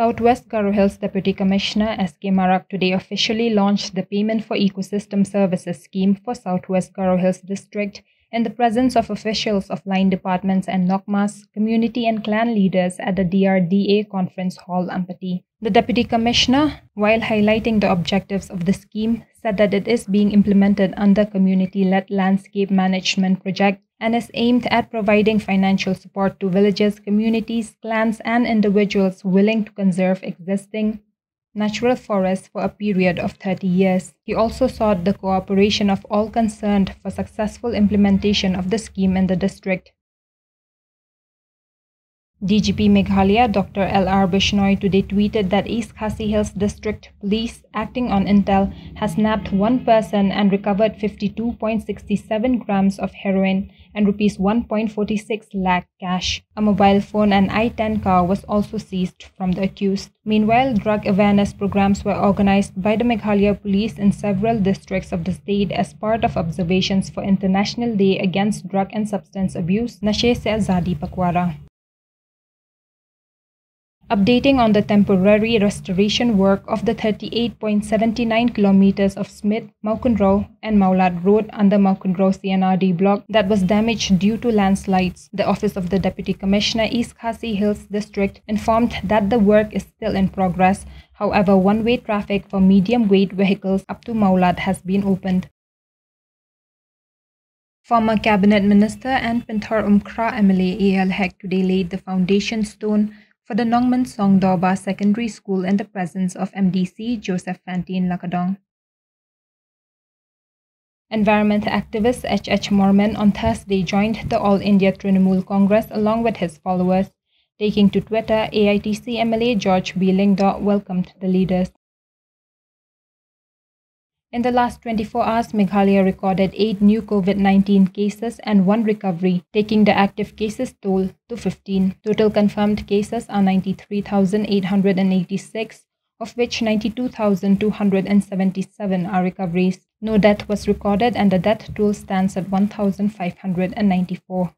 Southwest Garo Hills Deputy Commissioner S.K. Marak today officially launched the Payment for Ecosystem Services scheme for Southwest Garo Hills District in the presence of officials of line departments and NOCMAS, community and clan leaders at the DRDA Conference Hall, Ampati. The Deputy Commissioner, while highlighting the objectives of the scheme, said that it is being implemented under community-led landscape management project and is aimed at providing financial support to villages, communities, clans, and individuals willing to conserve existing natural forests for a period of 30 years. He also sought the cooperation of all concerned for successful implementation of the scheme in the district. DGP Meghalaya Dr. L.R. Bishnoi today tweeted that East Khasi Hills District Police, acting on intel, has nabbed one person and recovered 52.67 grams of heroin and rupees 1.46 lakh cash. A mobile phone and i10 car was also seized from the accused. Meanwhile, drug awareness programs were organized by the Meghalaya police in several districts of the state as part of observations for International Day Against Drug and Substance Abuse, Nashe Se Azadi Pakhwada updating on the temporary restoration work of the 38.79 kilometers of Smith, Mawkynrew, and Maulad Road under Mawkynrew CNRD block that was damaged due to landslides. The Office of the Deputy Commissioner East Khasi Hills District informed that the work is still in progress. However, one-way traffic for medium-weight vehicles up to Maulad has been opened. Former Cabinet Minister and Pynthorumkhrah MLA A.L. Hek today laid the foundation stone for the Nongmynsong Secondary School in the presence of MDC Joseph Fantin Lakadong. Environment activist H. H. Mohrmen on Thursday joined the All India Trinamool Congress along with his followers. Taking to Twitter, AITC MLA George B. Lyngdoh welcomed the leaders. In the last 24 hours, Meghalaya recorded 8 new COVID 19 cases and 1 recovery, taking the active cases toll to 15. Total confirmed cases are 93,886, of which 92,277 are recoveries. No death was recorded, and the death toll stands at 1,594.